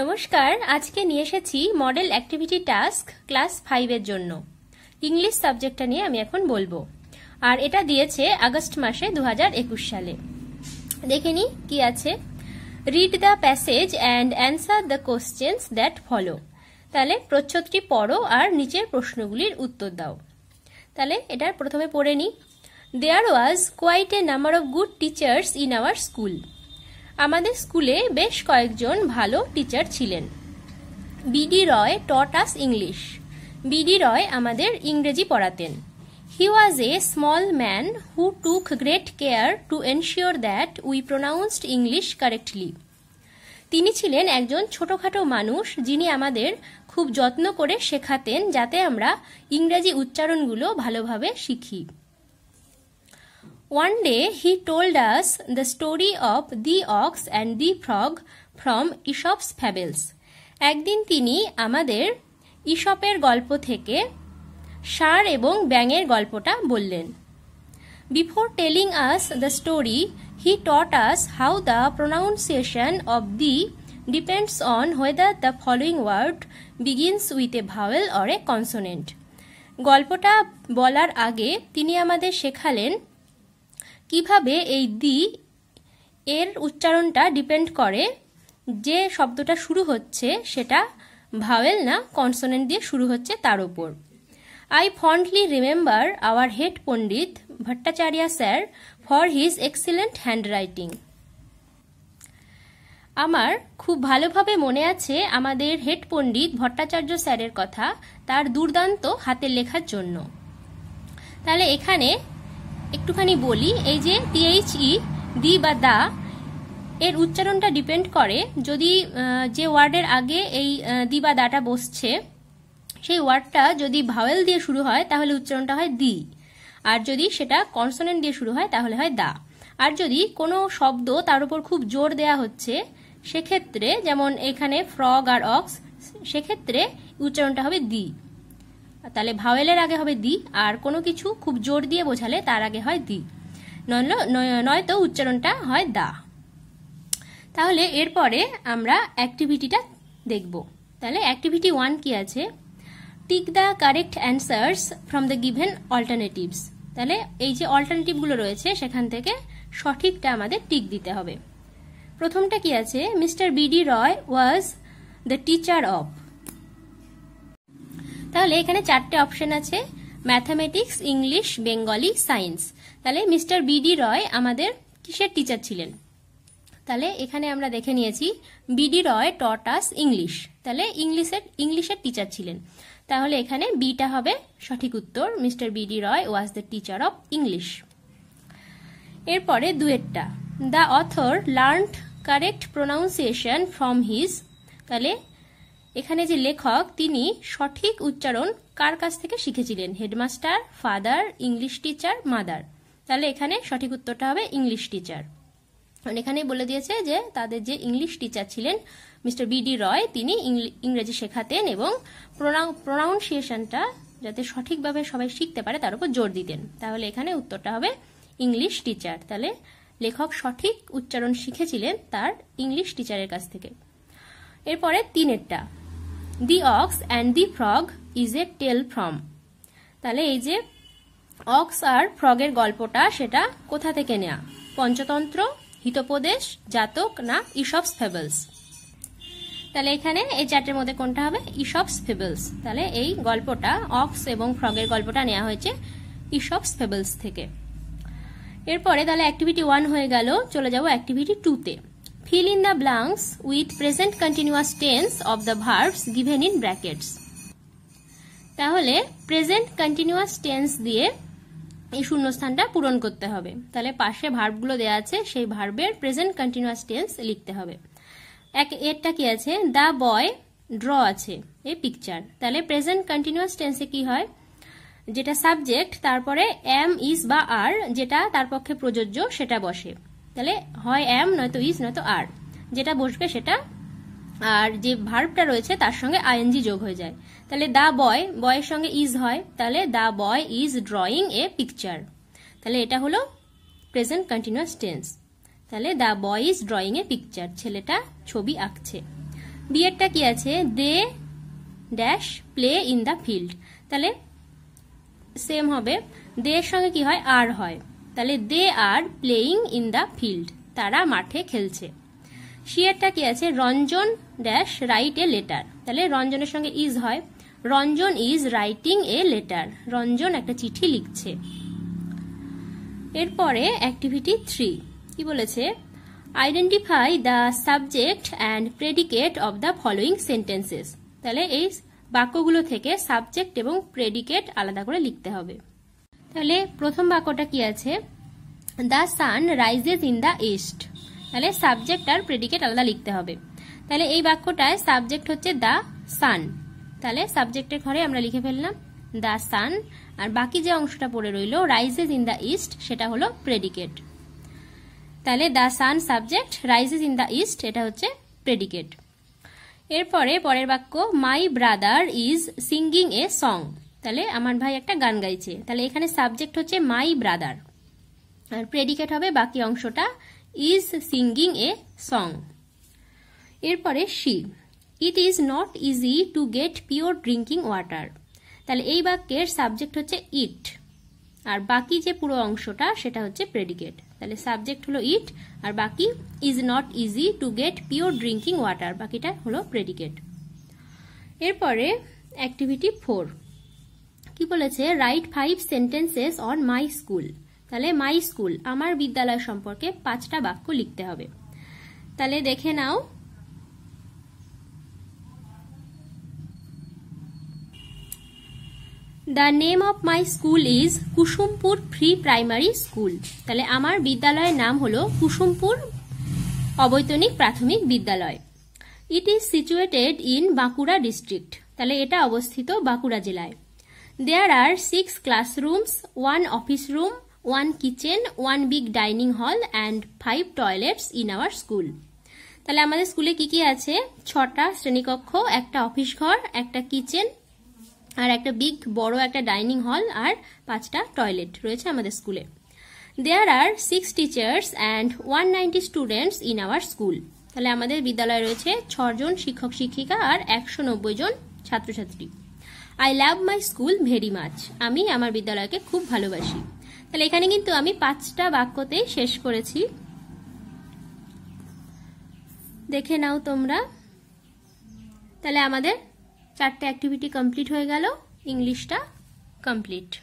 নমস্কার, আজকে নিয়ে এসেছি মডেল অ্যাক্টিভিটি টাস্ক ক্লাস ফাইভের জন্য। ইংলিশ সাবজেক্টটা নিয়ে আমি এখন বলব। আর এটা দিয়েছে আগস্ট মাসে দু হাজার একুশ সালে। দেখে নি কি আছে? Read the passage and answer the questions that follow তাহলে প্রচ্ছদটি পড়ো আর নিচের প্রশ্নগুলির উত্তর দাও। তাহলে এটা প্রথমে পড়ে নি। There was quite a number of good teachers in our school আমাদের স্কুলে বেশ কয়েকজন ভালো টিচার ছিলেন। BD Roy taught us English BD Roy আমাদের ইংরেজি পড়াতেন। He was a small man who took great care to ensure that we pronounced English correctly তিনি ছিলেন একজন ছোটখাটো মানুষ যিনি আমাদের খুব যত্ন করে শেখাতেন যাতে আমরা ইংরেজি উচ্চারণগুলো ভালোভাবে শিখি। One day, he told us the story of the ox and the frog from Aesop's Fables. একদিন তিনি আমাদের ইসপের গল্প থেকে ষাঁড় এবং ব্যাঙের গল্পটা বললেন before telling us the story he taught us how the pronunciation of the depends on whether the following word begins with a vowel or a consonant গল্পটা বলার আগে তিনি আমাদের শেখালেন কীভাবে এই দি এর উচ্চারণটা ডিপেন্ড করে যে শব্দটা শুরু হচ্ছে সেটা ভাওয়েল না কনসোনেন্ট দিয়ে শুরু হচ্ছে তার উপর। I fondly remember our head Pandit Bhattacharya sir for his excellent handwriting আমার খুব ভালোভাবে মনে আছে আমাদের হেড পণ্ডিত ভট্টাচার্য স্যারের কথা তার দুর্দান্ত হাতের লেখার জন্য। তাহলে এখানে একটুখানি বলি, এই যে টিএইচই দি বা দা, এর উচ্চারণটা ডিপেন্ড করে। যদি যে ওয়ার্ডের আগে এই দি বা দাটা বসছে, সেই ওয়ার্ডটা যদি ভাওয়েল দিয়ে শুরু হয়, তাহলে উচ্চারণটা হয় দি। আর যদি সেটা কনসোনেন্ট দিয়ে শুরু হয়, তাহলে হয় দা। আর যদি কোনো শব্দ তার উপর খুব জোর দেয়া হচ্ছে, সেক্ষেত্রে যেমন এখানে ফ্রগ আর অক্স সেক্ষেত্রে উচ্চারণটা হবে দি। তাহলে ভাওয়েলের আগে হবে দি, আর কোনো কিছু খুব জোর দিয়ে বোঝালে তার আগে হয় দি। নয়তো উচ্চারণটা হয় দা। তাহলে এরপরে আমরা অ্যাক্টিভিটিটা দেখব। তাহলে অ্যাক্টিভিটি ওয়ান কি আছে? Tick the correct answers from the given alternatives তাহলে এই যে অল্টারনেটিভগুলো রয়েছে, সেখান থেকে সঠিকটা আমাদের টিক দিতে হবে। প্রথমটা কি আছে? Mister BD Roy was the teacher of তাহলে এখানে চারটে অপশন আছে। Mathematics, English, Bengali, science. তাহলে মিস্টার বিডি রয় আমাদের কিসের টিচার ছিলেন? তাহলে এখানে আমরা দেখে নিয়েছি, বিডি রয় টটাস ইংলিশ তাহলে ইংলিশের ইংলিশের টিচার ছিলেন। তাহলে এখানে বিটা হবে সঠিক উত্তর, mister BD Roy was the teacher of English এরপরে দুয়েরটা। The author learned correct pronunciation from his তাহলে এখানে যে লেখক, তিনি সঠিক উচ্চারণ কার কাছ থেকে শিখেছিলেন? Headmaster, father, English teacher, mother. তাহলে এখানে সঠিক উত্তরটা হবে ইংলিশ টিচার। এখানে বলে দিয়েছে যে তাদের যে ইংলিশ টিচার ছিলেন মিস্টার বিডি রয়, তিনি ইংরেজি শেখাতেন এবং প্রোনাউন্সিয়েশনটা যাতে সঠিকভাবে সবাই শিখতে পারে, তার উপর জোর দিতেন। তাহলে এখানে উত্তরটা হবে ইংলিশ টিচার। তাহলে লেখক সঠিক উচ্চারণ শিখেছিলেন তার ইংলিশ টিচারের কাছ থেকে। এরপরে তিনেরটা। The ox and the frog is a tale from তাহলে এই যে অক্স আর ফ্রগের গল্পটা, সেটা কোথা থেকে নেয়া? পঞ্চতন্ত্র, হিতোপদেশ, জাতক না ইসপস ফেবলস তাহলে এখানে এই চারটের মধ্যে কোনটা হবে? ইসপস ফেবলস তাহলে এই গল্পটা অক্স এবং ফ্রগের গল্পটা নেওয়া হয়েছে ইসপস ফেবলস থেকে। এরপরে তাহলে অ্যাক্টিভিটি ওয়ান হয়ে গেল, চলে যাব অ্যাক্টিভিটি টুতে fill in the blanks with present continuous tense of the verbs given in brackets. তাহলে প্রেজেন্ট কন্টিনিউয়াস টেন্স দিয়ে এই শূন্যস্থানটা পূরণ করতে হবে। তাহলে পাশে ভার্বগুলো দেওয়া আছে, সেই ভার্বের প্রেজেন্ট কন্টিনিউয়াস টেন্স লিখতে হবে। এক, এরটা কি আছে? দ্য বয় ড্র আছে, এই পিকচার তাহলে প্রেজেন্ট কন্টিনিউয়াস টেন্সে কি হয়? যেটা সাবজেক্ট তারপরে এম ইজ বা আর যেটা তার পক্ষে প্রযোজ্য, সেটা বসে। তাহলে হয় এম নয়তো ইজ নয়তো আর যেটা বসবে সেটা আর যে ভার্বটা রয়েছে তার সঙ্গে আইএনজি যোগ হয়ে যায়। তাহলে দা বয় বয়ের সঙ্গে ইজ হয়, তাহলে the boy is drawing a picture তাহলে এটা হলো প্রেজেন্ট কন্টিনিউয়াস টেন্স তাহলে the boy is drawing a picture ছেলেটা ছবি আঁকছে। বিয়েরটা কি আছে? They dash play in the field তাহলে সেম হবে। দে এর সঙ্গে কি হয়? আর হয়। তাহলে they are playing in the field. তারা মাঠে খেলছে। শিয়ারটা কি আছে? Ranjan dash write a letter তাহলে রঞ্জনের সঙ্গে ইজ হয়। Ranjan is writing a letter Ranjan একটা চিঠি লিখছে। এরপরে অ্যাক্টিভিটি থ্রি কি বলেছে? Identify the subject and predicate of the following sentences তাহলে এই বাক্যগুলো থেকে সাবজেক্ট এবং প্রেডিকেট আলাদা করে লিখতে হবে। তাহলে প্রথম বাক্যটা কি আছে? The sun rises in the east তাহলে সাবজেক্ট আর প্রেডিকেট আলাদা লিখতে হবে। তাহলে এই বাক্যটায় সাবজেক্ট হচ্ছে দ্য সান তাহলে সাবজেক্টের ঘরে আমরা লিখে ফেললাম দ্য সান আর বাকি যে অংশটা পড়ে রইল রাইজেস ইন দ্য ইস্ট সেটা হলো প্রেডিকেট তাহলে the sun subject rises in the east এটা হচ্ছে প্রেডিকেট এরপরে পরের বাক্য my brother is singing a song তাহলে আমার ভাই একটা গান গাইছে। তাহলে এখানে সাবজেক্ট হচ্ছে মাই ব্রাদার আর প্রেডিকেট হবে বাকি অংশটা ইজ সিঙ্গিং এ সং এরপরে she it is not easy to get pure drinking water তাহলে এই বাক্যের সাবজেক্ট হচ্ছে ইট আর বাকি যে পুরো অংশটা, সেটা হচ্ছে প্রেডিকেট তাহলে সাবজেক্ট হলো ইট আর বাকি is not easy to get pure drinking water বাকিটা হলো প্রেডিকেট এরপরে অ্যাক্টিভিটি ফোর কি বলেছে? Write five sentences on my school তাহলে মাই স্কুল আমার বিদ্যালয় সম্পর্কে পাঁচটা বাক্য লিখতে হবে। তাহলে দেখে নাও। The name of my school is Kusumpur free primary school তাহলে আমার বিদ্যালয়ের নাম হলো কুসুমপুর অবৈতনিক প্রাথমিক বিদ্যালয়। It is situated in Bankura district তাহলে এটা অবস্থিত বাঁকুড়া জেলায়। There are six classrooms one office room one kitchen one big dining hall and five toilets in our school তাহলে আমাদের স্কুলে কি কি আছে? ছটা শ্রেণীকক্ষ, একটা অফিস ঘর, একটা কিচেন আর একটা বিগ বড় একটা ডাইনিং হল আর পাঁচটা টয়লেট রয়েছে আমাদের স্কুলে there are six teachers and one ninety students in our school তাহলে আমাদের বিদ্যালয়ে রয়েছে ছজন শিক্ষক শিক্ষিকা আর একশো নব্বই জন ছাত্রছাত্রী। I love my school very much আমি আমার বিদ্যালয়কে খুব ভালোবাসি। তাহলে এখানে কিন্তু আমি পাঁচটা বাক্যতে শেষ করেছি। দেখে নাও তোমরা। তাহলে আমাদের চারটে অ্যাক্টিভিটি কমপ্লিট হয়ে গেল। ইংলিশটা কমপ্লিট